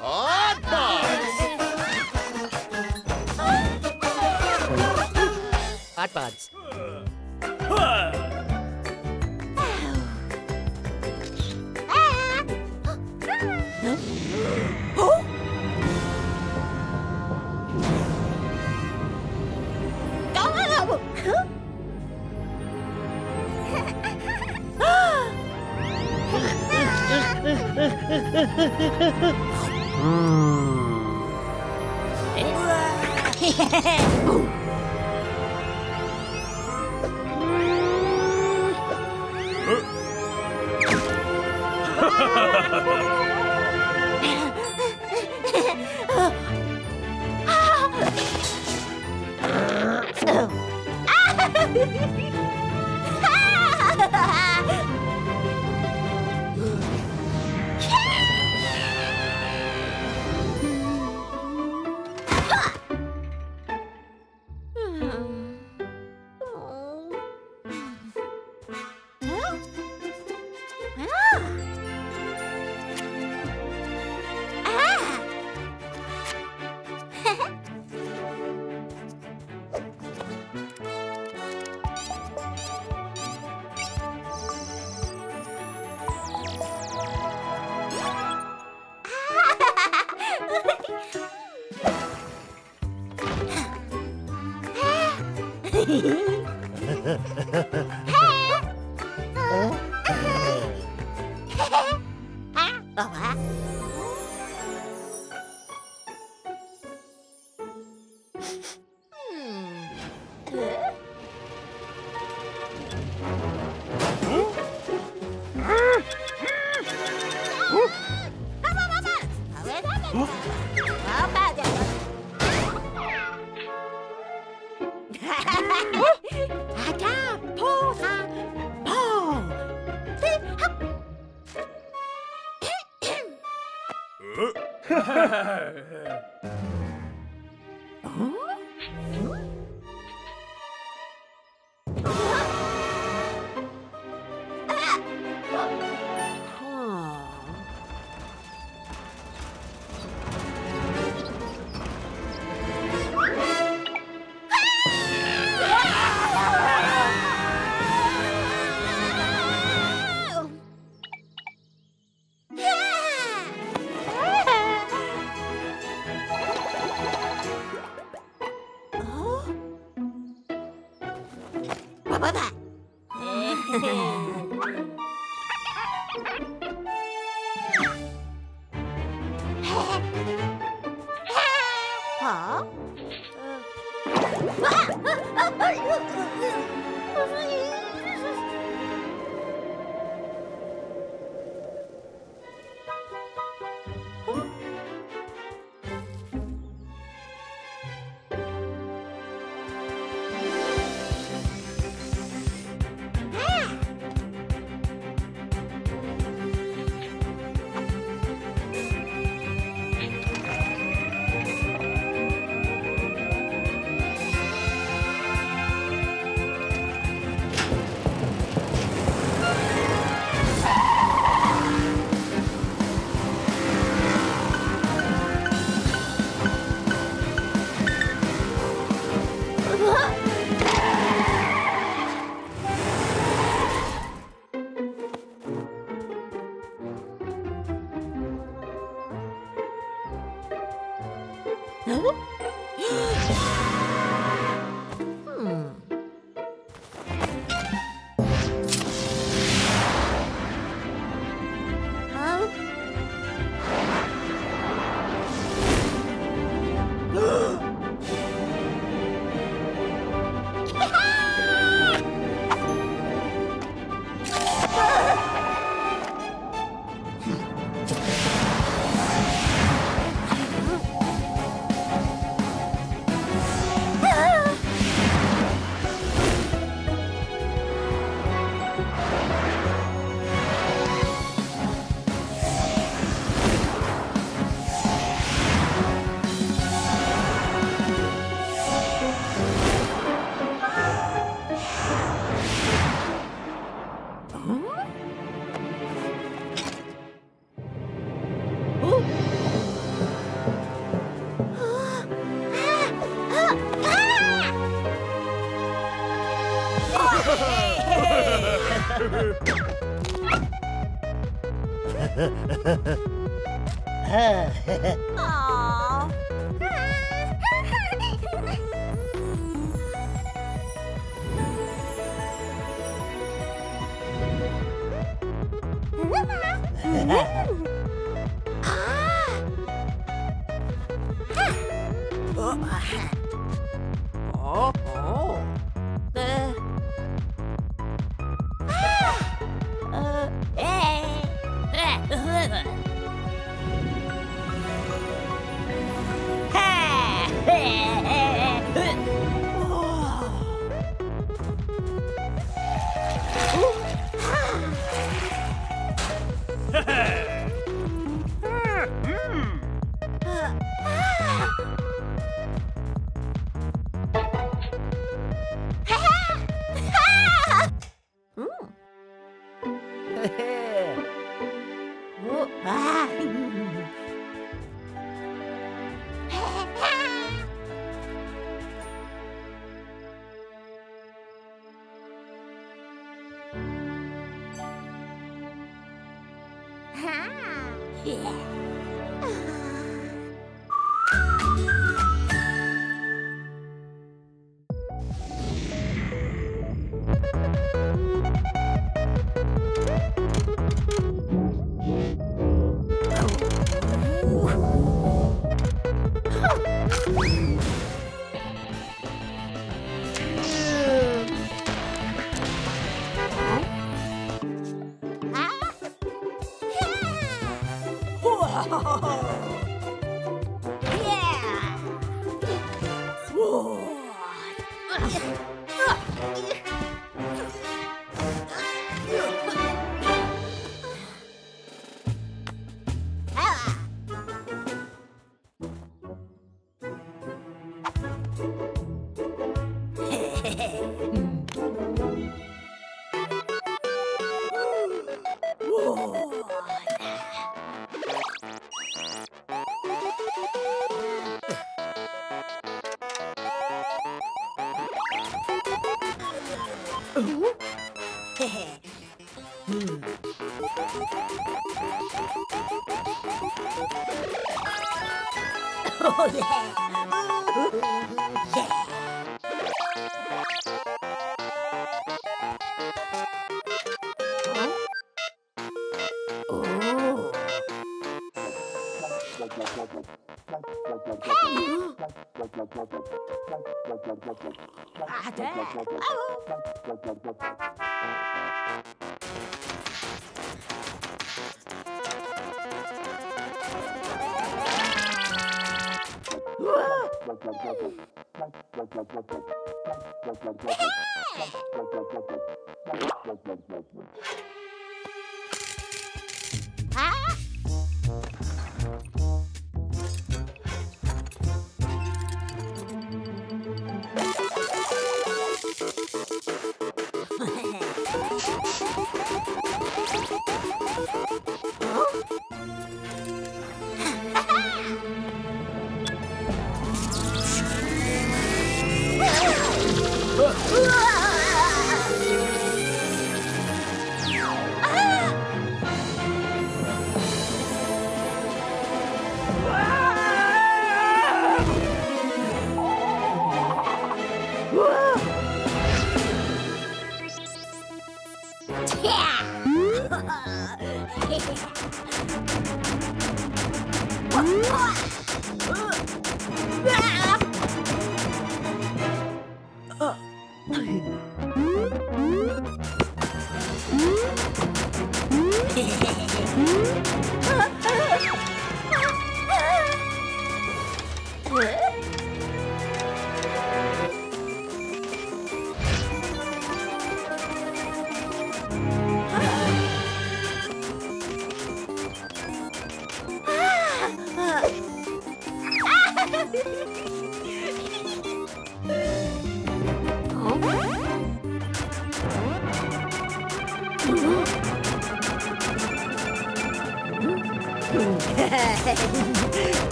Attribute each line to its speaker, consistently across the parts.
Speaker 1: Hot Pods! Oddbods. Ha
Speaker 2: ha ha ha!
Speaker 1: あわ Aww. Ah.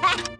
Speaker 1: Ha ha!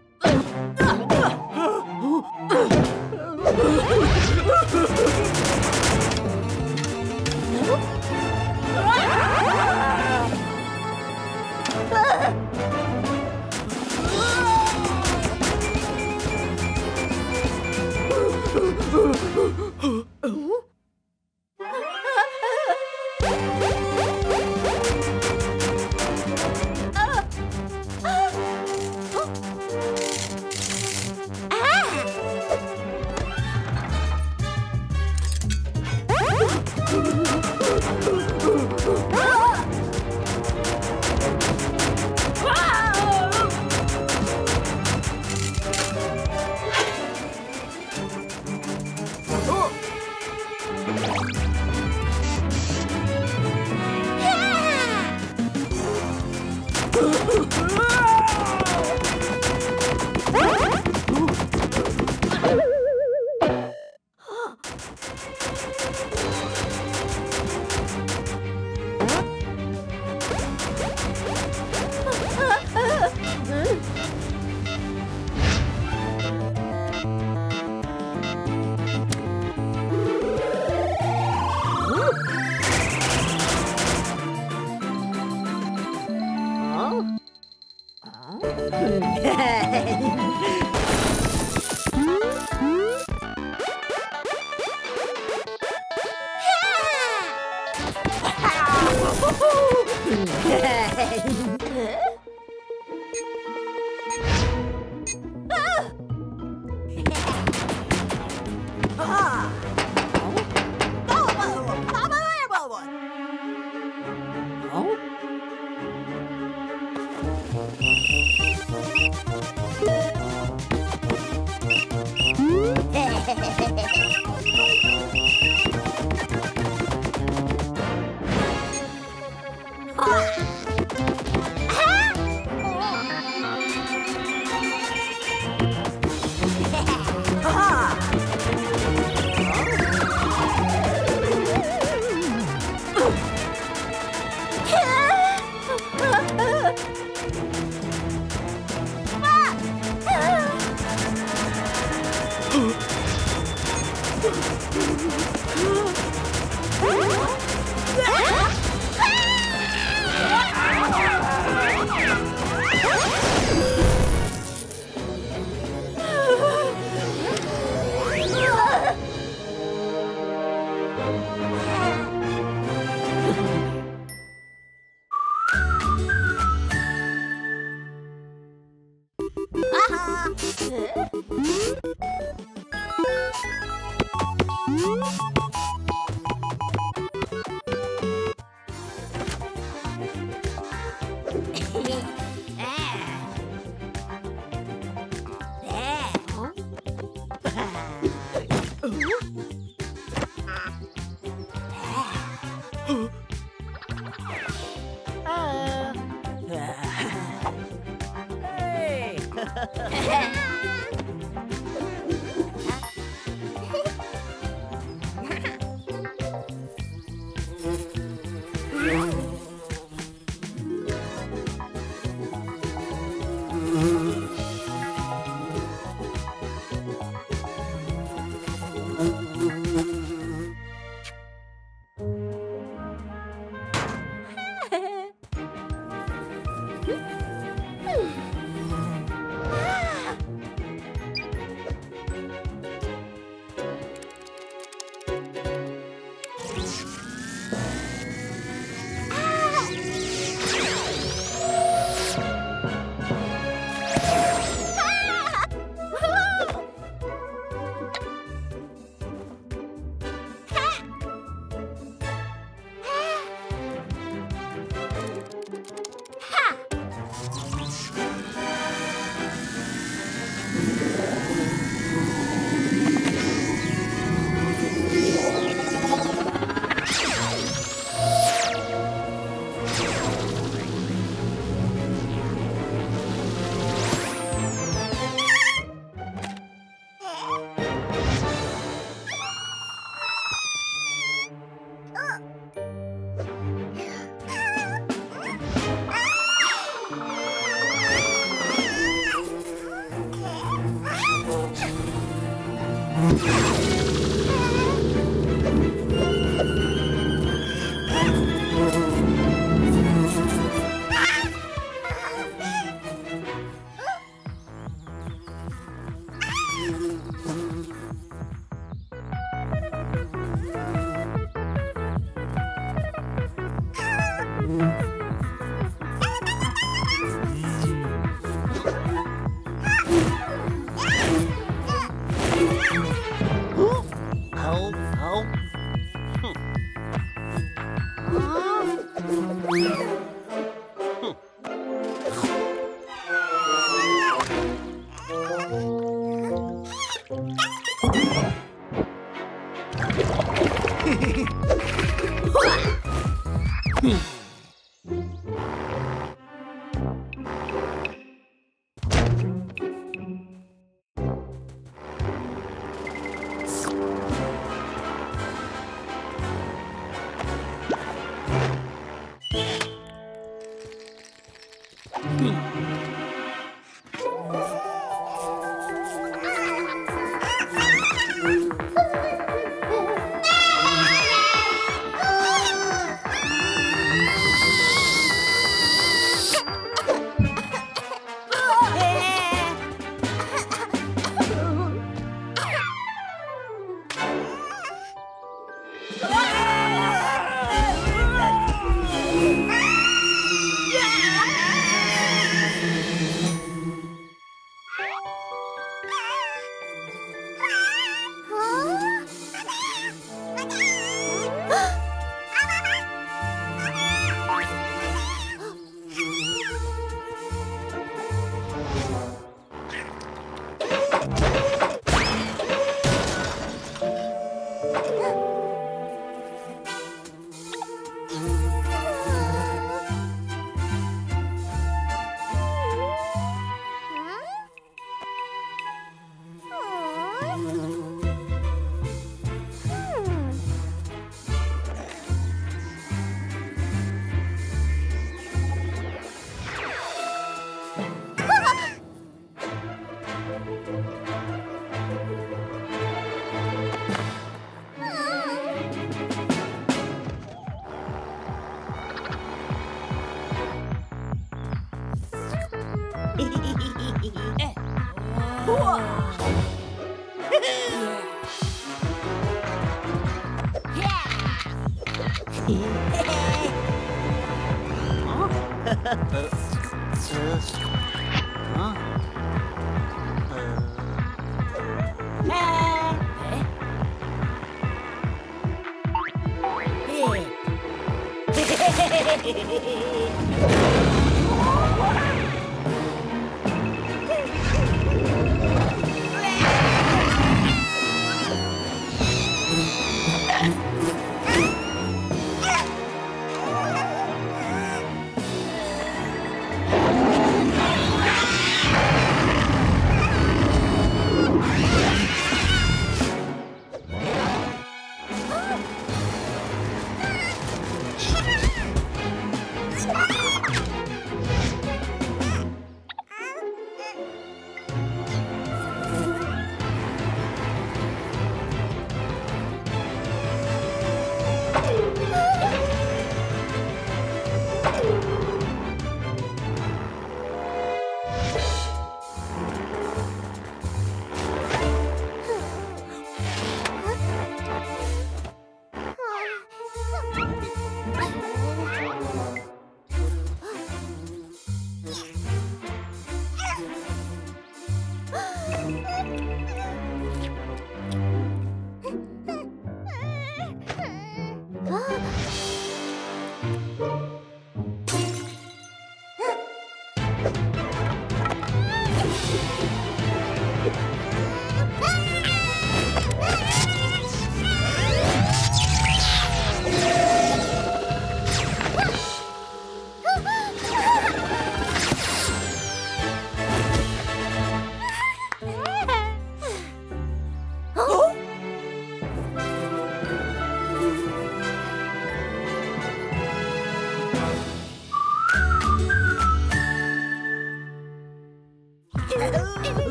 Speaker 1: Huh?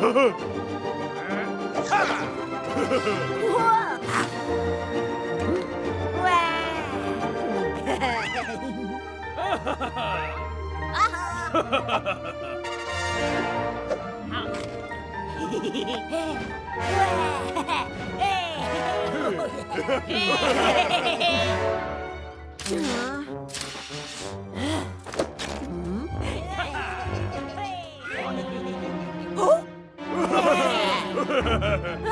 Speaker 2: Huh? Ha ha
Speaker 1: ha!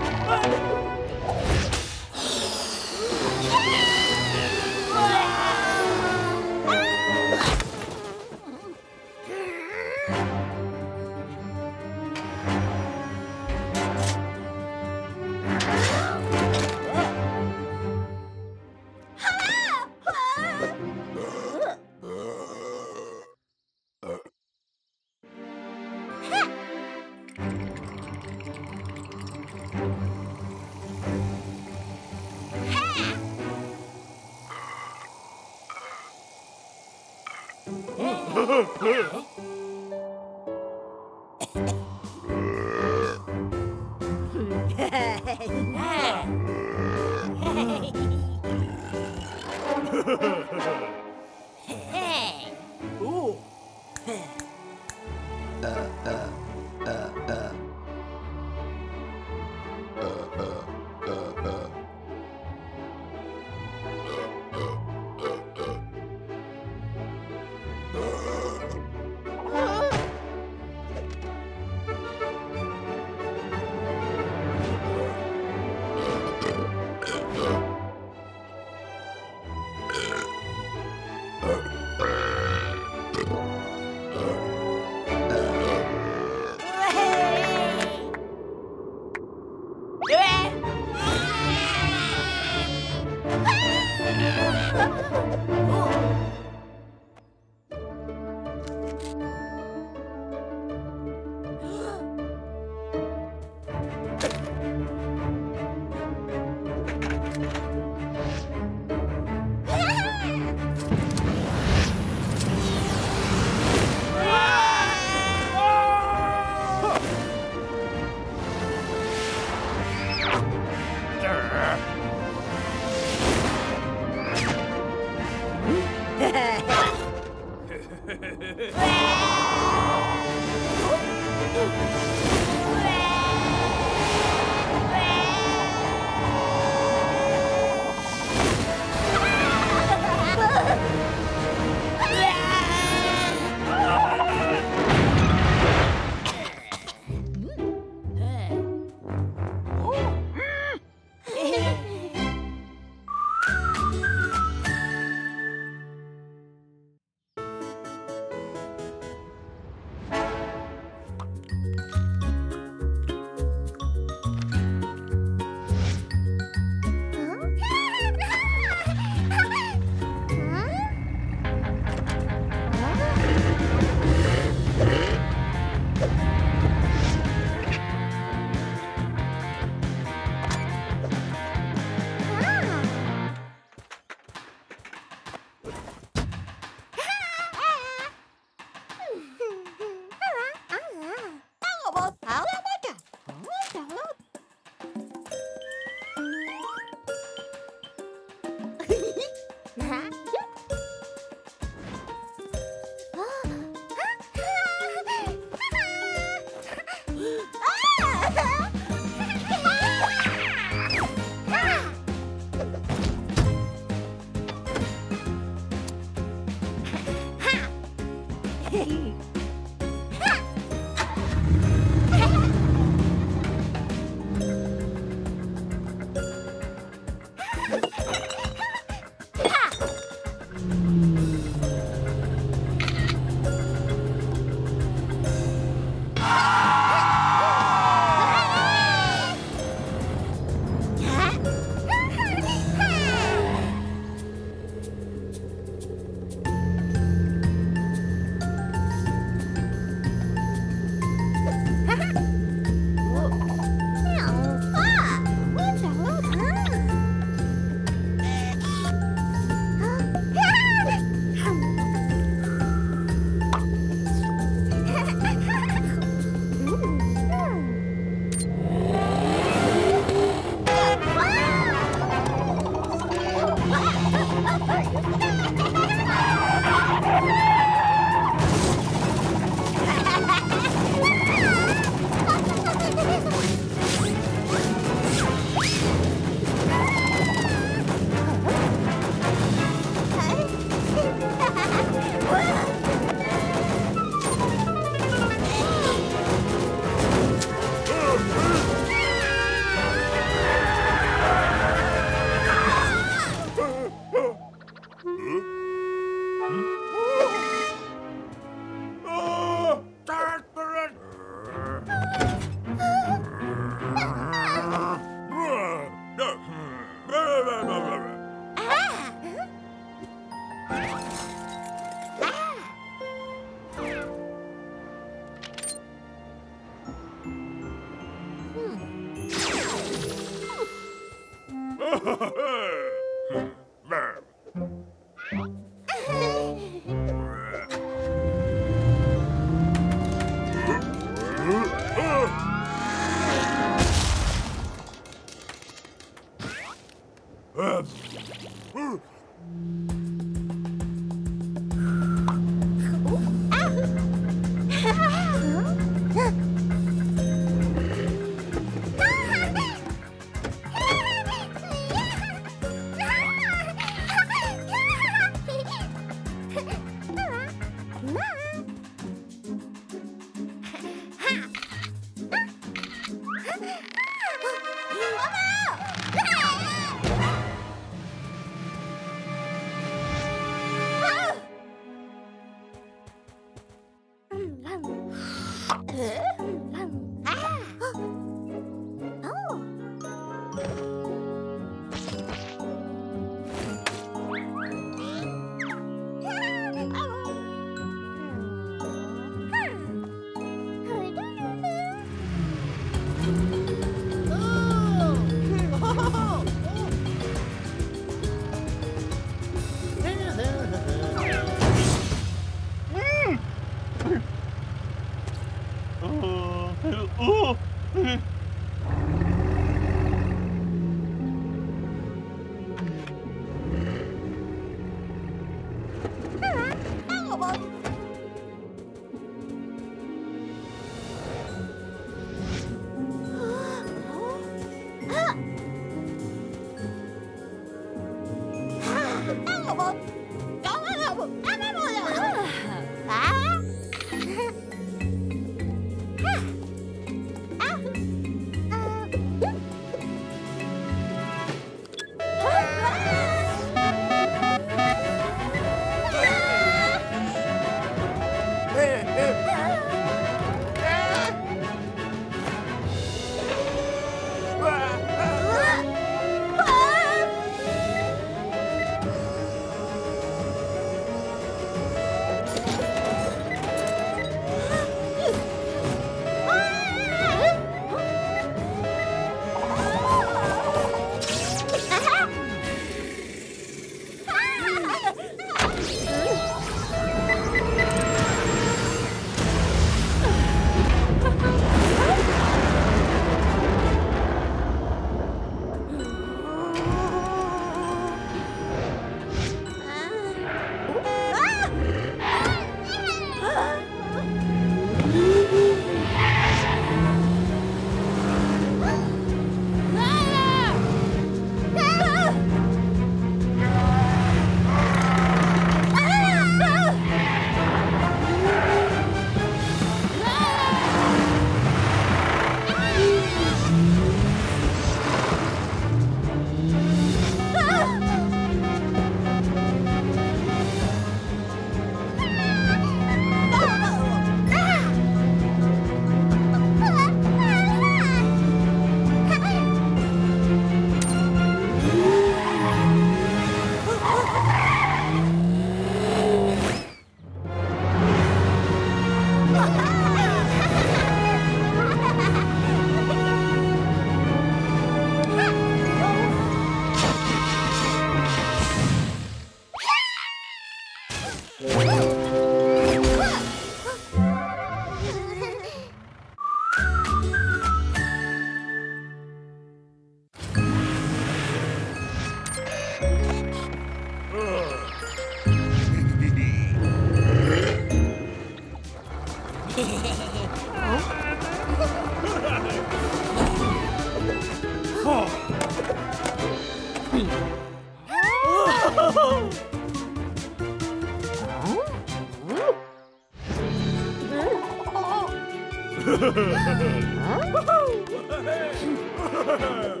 Speaker 2: 어?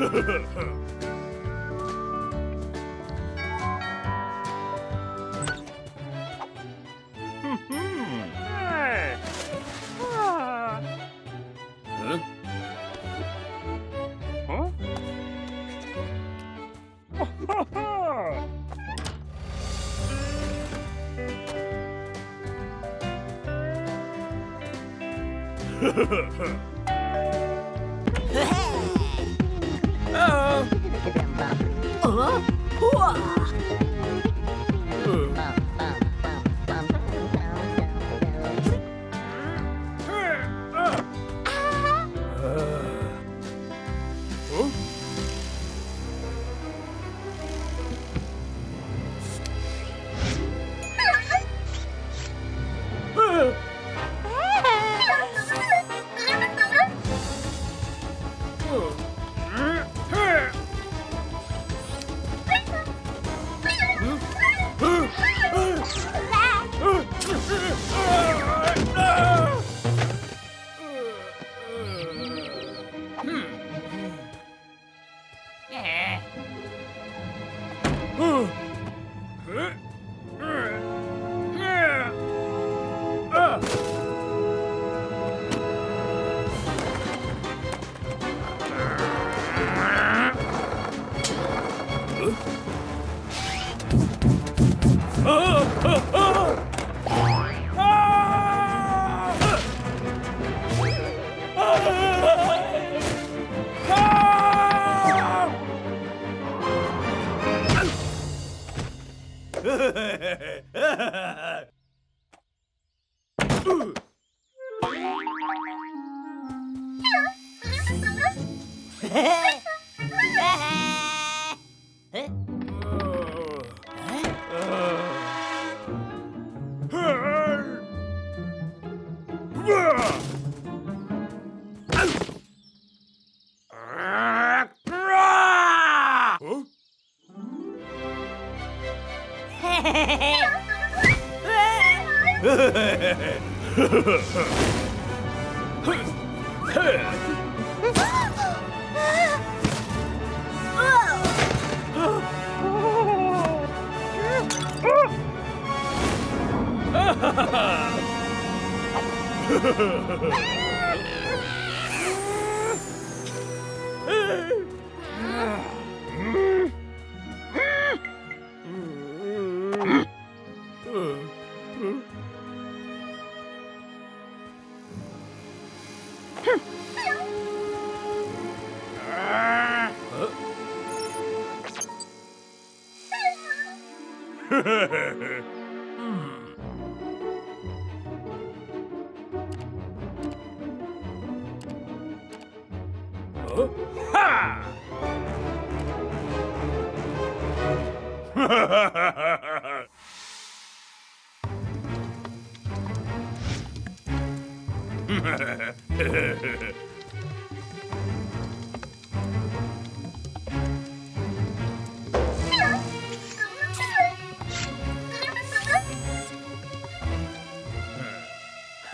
Speaker 2: Huh, huh.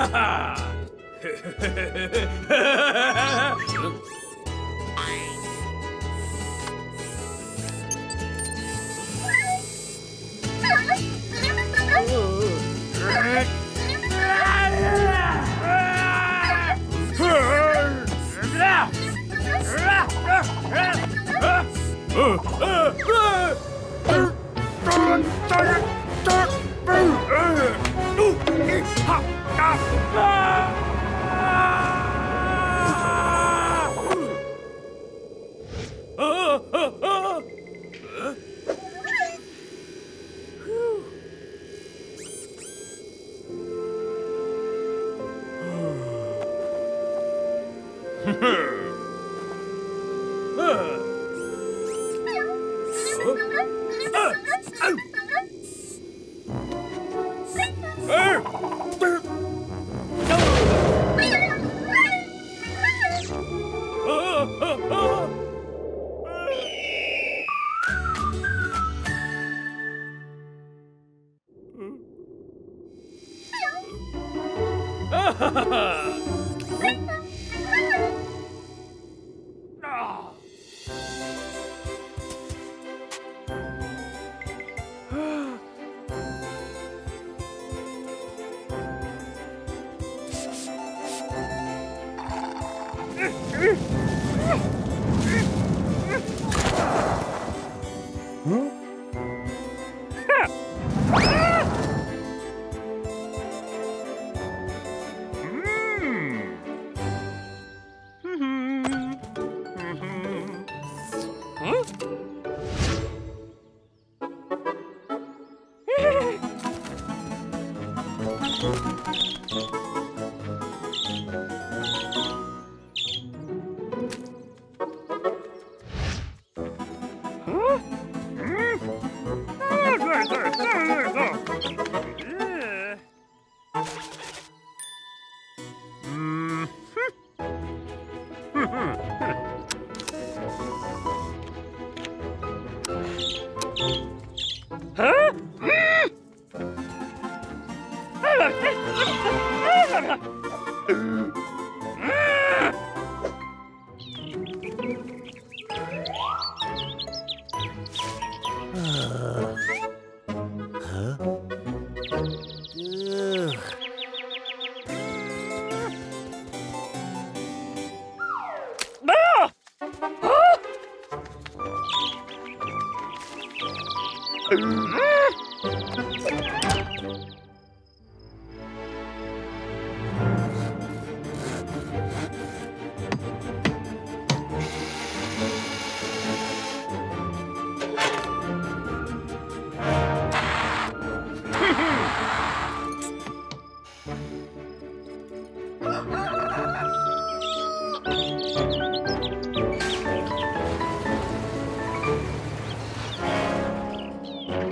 Speaker 2: Ha ha! え?